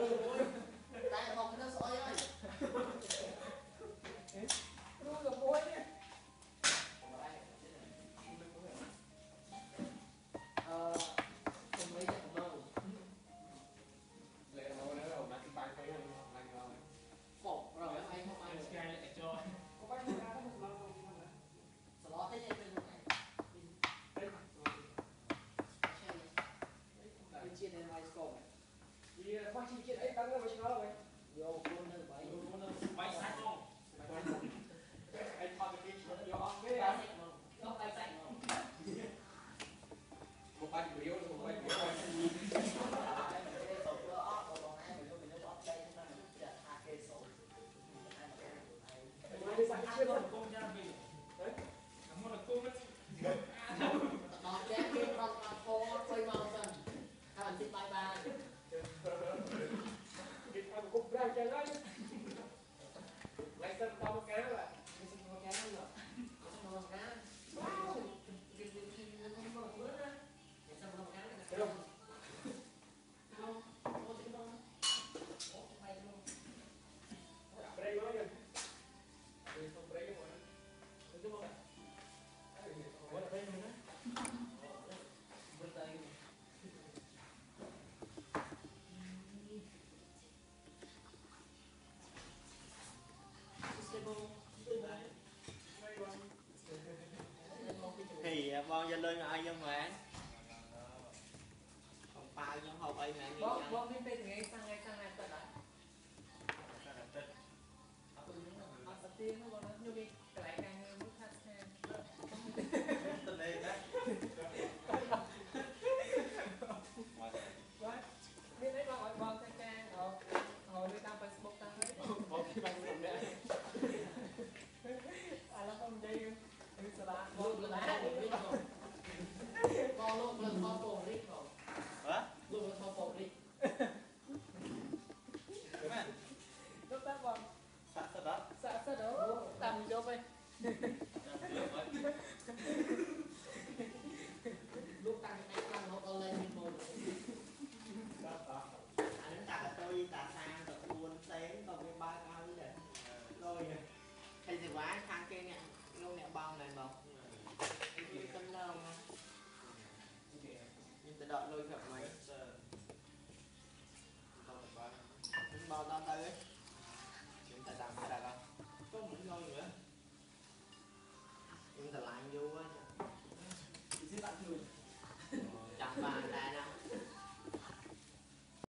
Senhor. វាខ្វះជីវជាតិអីដឹងហើយមកឆ្ងល់ហើយយកខ្លួននៅបាយខ្លួននៅបាយសាច់ ហីបងយកលុយមកឲ្យខ្ញុំហ្មងកំប៉ាវខ្ញុំហូបអីហ្មងបងបងមានពេលថ្ងៃខាងថ្ងៃខាងថ្ងៃទៅដល់អត់ទៅអត់ទៅ lúc tăng cái tăng nó còn lên mình một à đến tạc tôi tạc sang tập buôn tên còn cái ba cao đấy rồi thầy thì quá sang kia nè luôn nè bao này bao như tâm lòng nhưng tôi đợi lôi gặp mày bao tao tới